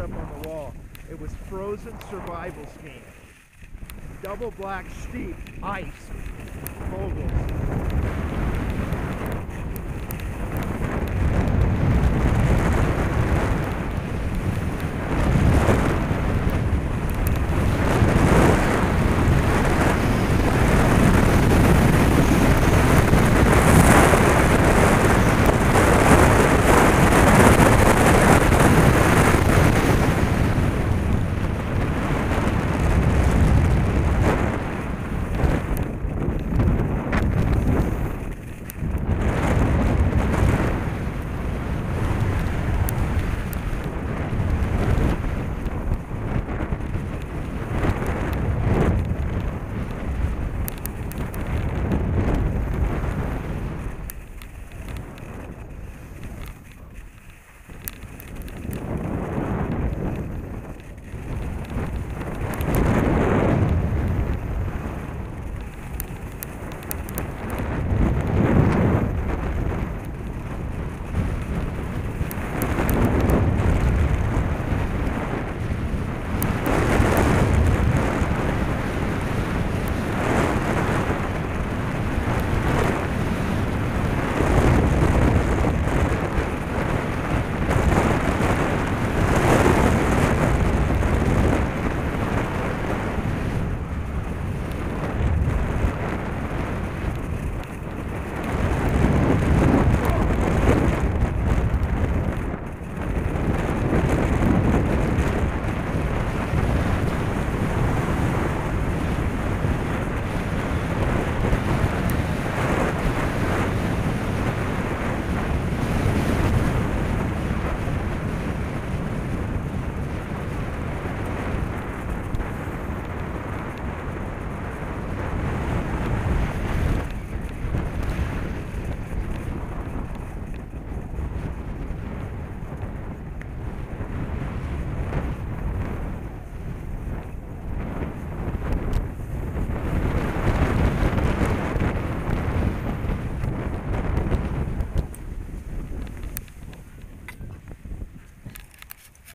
up on the wall. It was frozen survival skiing. Double black steep ice. moguls.